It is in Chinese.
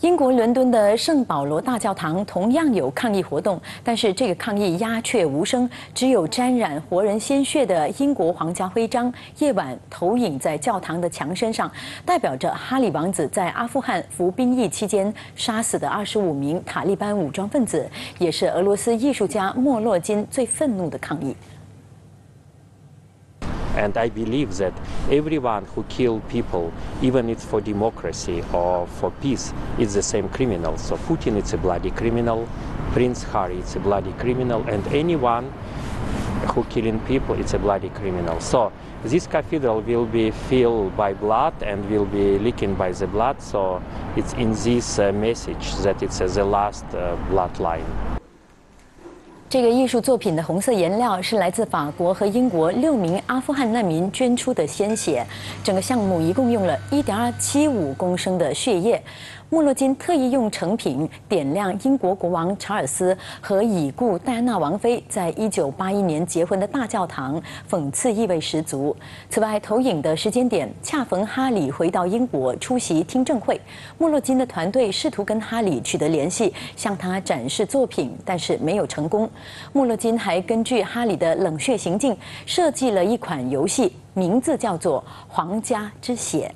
英国伦敦的圣保罗大教堂同样有抗议活动，但是这个抗议鸦雀无声，只有沾染活人鲜血的英国皇家徽章夜晚投影在教堂的墙身上，代表着哈里王子在阿富汗服兵役期间杀死的二十五名塔利班武装分子，也是俄罗斯艺术家莫洛金最愤怒的抗议。And I believe that everyone who kill people, even it's for democracy or for peace, is the same criminal. So Putin is a bloody criminal, Prince Harry is a bloody criminal, and anyone who killing people it's a bloody criminal. So this cathedral will be filled by blood and will be leaking by the blood. So it's in this uh, message that it's uh, the last uh, bloodline. 这个艺术作品的红色颜料是来自法国和英国六名阿富汗难民捐出的鲜血。整个项目一共用了1.275公升的血液。莫洛金特意用成品点亮英国国王查尔斯和已故戴安娜王妃在一九八一年结婚的大教堂，讽刺意味十足。此外，投影的时间点恰逢哈里回到英国出席听证会。莫洛金的团队试图跟哈里取得联系，向他展示作品，但是没有成功。穆勒金还根据哈里的冷血行径设计了一款游戏，名字叫做皇家之血。